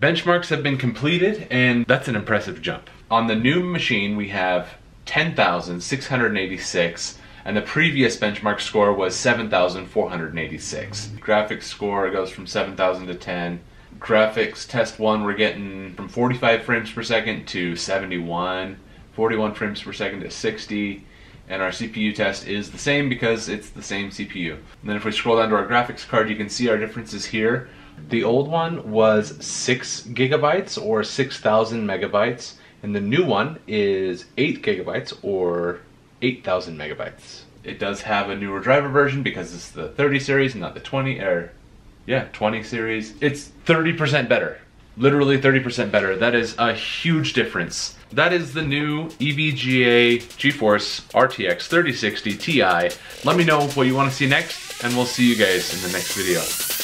Benchmarks have been completed and that's an impressive jump. On the new machine we have 10,686 and the previous benchmark score was 7,486. Graphics score goes from 7,000 to 10. Graphics test 1 we're getting from 45 frames per second to 71, 41 frames per second to 60 and our CPU test is the same because it's the same CPU. And then if we scroll down to our graphics card, you can see our differences here. The old one was 6 gigabytes or 6,000 megabytes, and the new one is 8 gigabytes or 8,000 megabytes. It does have a newer driver version because it's the 30 series, not the 20, or yeah, 20 series. It's 30% better. Literally 30% better. That is a huge difference. That is the new EVGA GeForce RTX 3060 Ti. Let me know what you want to see next, and we'll see you guys in the next video.